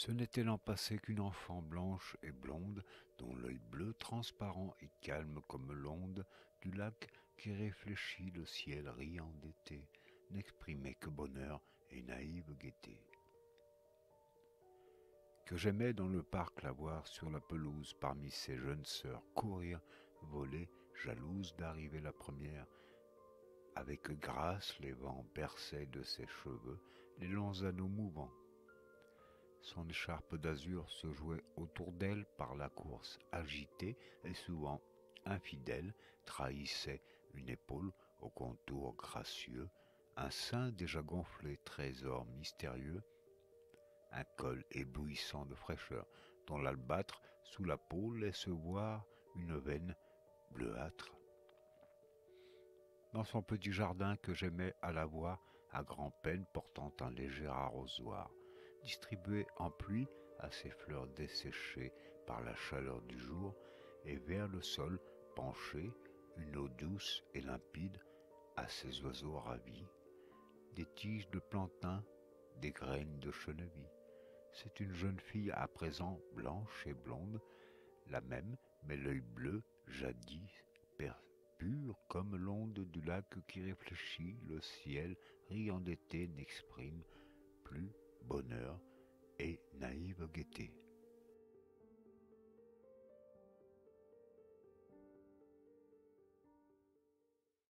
Ce n'était l'an passé qu'une enfant blanche et blonde, dont l'œil bleu transparent et calme comme l'onde du lac qui réfléchit le ciel riant d'été, n'exprimait que bonheur et naïve gaieté. Que j'aimais dans le parc la voir sur la pelouse parmi ses jeunes sœurs courir, voler, jalouse d'arriver la première, avec grâce les vents perçaient de ses cheveux les longs anneaux mouvants son écharpe d'azur se jouait autour d'elle par la course agitée et souvent infidèle trahissait une épaule au contour gracieux, un sein déjà gonflé trésor mystérieux, un col éblouissant de fraîcheur dont l'albâtre sous la peau laisse voir une veine bleuâtre. Dans son petit jardin que j'aimais à la voir, à grand-peine portant un léger arrosoir, distribuait en pluie à ses fleurs desséchées par la chaleur du jour, et vers le sol penché une eau douce et limpide à ses oiseaux ravis, des tiges de plantain, des graines de chenevis. C'est une jeune fille à présent blanche et blonde, la même, mais l'œil bleu, jadis pur comme l'onde du lac qui réfléchit le ciel, riant d'été, n'exprime plus et naïve gaieté.